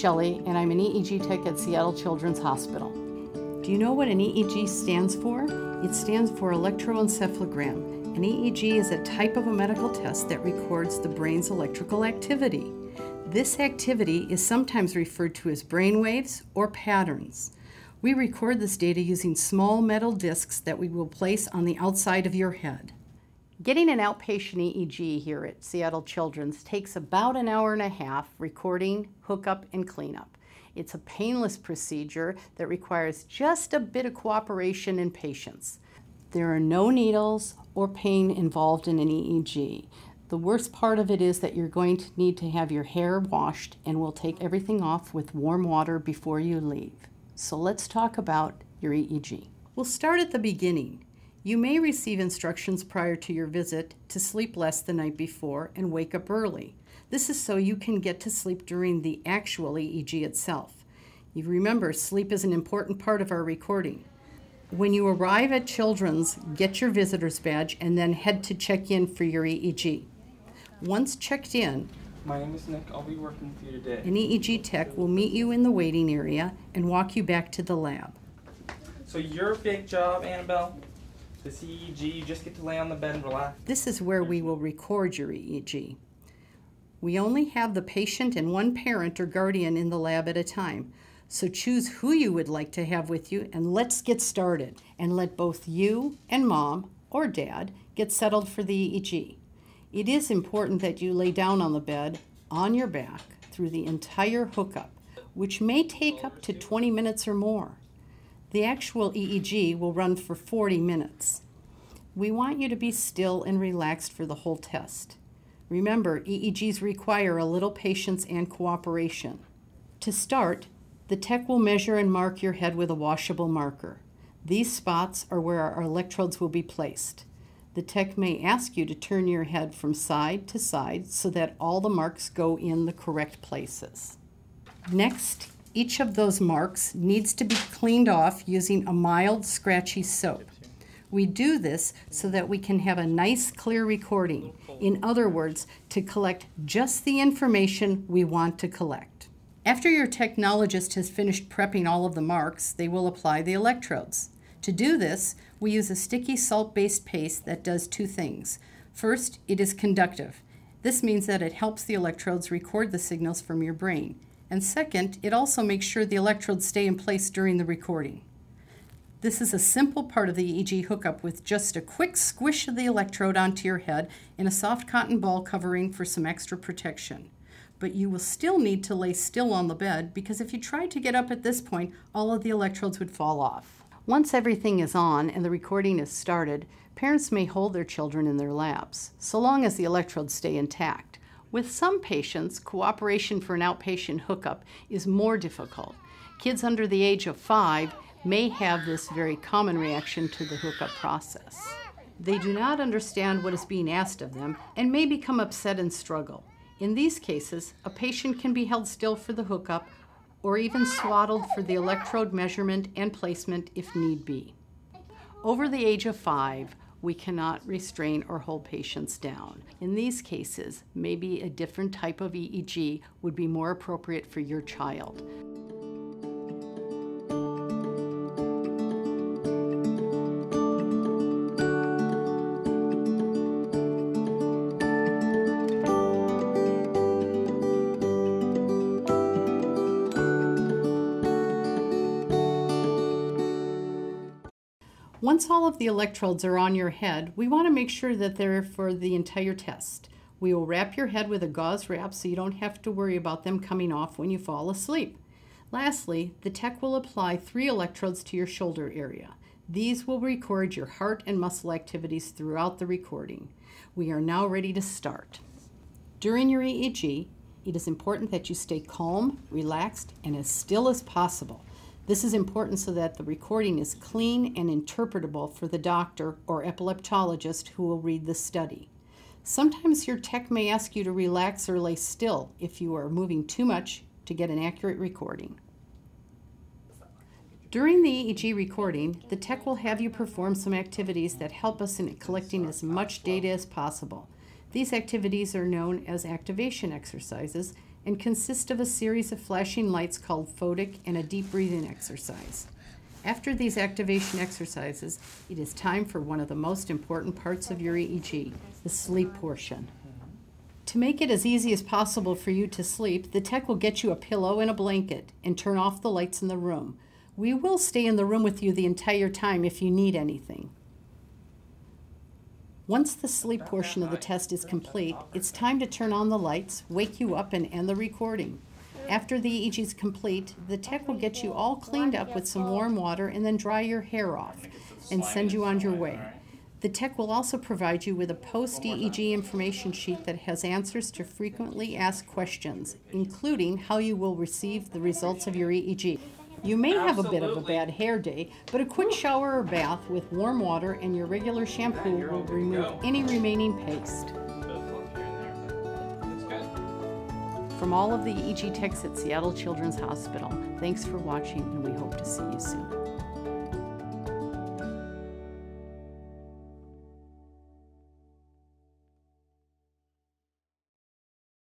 Shelley, and I'm an EEG tech at Seattle Children's Hospital. Do you know what an EEG stands for? It stands for electroencephalogram. An EEG is a type of a medical test that records the brain's electrical activity. This activity is sometimes referred to as brain waves or patterns. We record this data using small metal discs that we will place on the outside of your head. Getting an outpatient EEG here at Seattle Children's takes about an hour and a half recording, hookup, and cleanup. It's a painless procedure that requires just a bit of cooperation and patience. There are no needles or pain involved in an EEG. The worst part of it is that you're going to need to have your hair washed and we'll take everything off with warm water before you leave. So let's talk about your EEG. We'll start at the beginning. You may receive instructions prior to your visit to sleep less the night before and wake up early. This is so you can get to sleep during the actual EEG itself. You remember, sleep is an important part of our recording. When you arrive at Children's, get your visitor's badge and then head to check in for your EEG. Once checked in, My name is Nick. I'll be working with you today. an EEG tech will meet you in the waiting area and walk you back to the lab. So your big job, Annabelle, this EEG, you just get to lay on the bed and relax. This is where we will record your EEG. We only have the patient and one parent or guardian in the lab at a time. So choose who you would like to have with you and let's get started and let both you and mom or dad get settled for the EEG. It is important that you lay down on the bed on your back through the entire hookup, which may take up to 20 minutes or more. The actual EEG will run for 40 minutes. We want you to be still and relaxed for the whole test. Remember, EEGs require a little patience and cooperation. To start, the tech will measure and mark your head with a washable marker. These spots are where our electrodes will be placed. The tech may ask you to turn your head from side to side so that all the marks go in the correct places. Next, each of those marks needs to be cleaned off using a mild scratchy soap. We do this so that we can have a nice clear recording. In other words, to collect just the information we want to collect. After your technologist has finished prepping all of the marks, they will apply the electrodes. To do this, we use a sticky salt-based paste that does two things. First, it is conductive. This means that it helps the electrodes record the signals from your brain. And second, it also makes sure the electrodes stay in place during the recording. This is a simple part of the EEG hookup with just a quick squish of the electrode onto your head and a soft cotton ball covering for some extra protection. But you will still need to lay still on the bed because if you tried to get up at this point, all of the electrodes would fall off. Once everything is on and the recording is started, parents may hold their children in their laps, so long as the electrodes stay intact. With some patients, cooperation for an outpatient hookup is more difficult. Kids under the age of five may have this very common reaction to the hookup process. They do not understand what is being asked of them and may become upset and struggle. In these cases, a patient can be held still for the hookup or even swaddled for the electrode measurement and placement if need be. Over the age of five, we cannot restrain or hold patients down. In these cases, maybe a different type of EEG would be more appropriate for your child. Once all of the electrodes are on your head, we want to make sure that they're for the entire test. We will wrap your head with a gauze wrap so you don't have to worry about them coming off when you fall asleep. Lastly, the tech will apply three electrodes to your shoulder area. These will record your heart and muscle activities throughout the recording. We are now ready to start. During your EEG, it is important that you stay calm, relaxed, and as still as possible. This is important so that the recording is clean and interpretable for the doctor or epileptologist who will read the study. Sometimes your tech may ask you to relax or lay still if you are moving too much to get an accurate recording. During the EEG recording, the tech will have you perform some activities that help us in collecting as much data as possible. These activities are known as activation exercises and consist of a series of flashing lights called photic and a deep breathing exercise. After these activation exercises, it is time for one of the most important parts of your EEG, the sleep portion. To make it as easy as possible for you to sleep, the tech will get you a pillow and a blanket and turn off the lights in the room. We will stay in the room with you the entire time if you need anything. Once the sleep portion of the test is complete, it's time to turn on the lights, wake you up, and end the recording. After the EEG is complete, the tech will get you all cleaned up with some warm water and then dry your hair off and send you on your way. The tech will also provide you with a post EEG information sheet that has answers to frequently asked questions, including how you will receive the results of your EEG. You may have a bit of a bad hair day, but a quick shower or bath with warm water and your regular shampoo you're will all good to remove any remaining paste. Bit of fluff here and there, but it's good. From all of the EEG techs at Seattle Children's Hospital, thanks for watching and we hope to see you soon.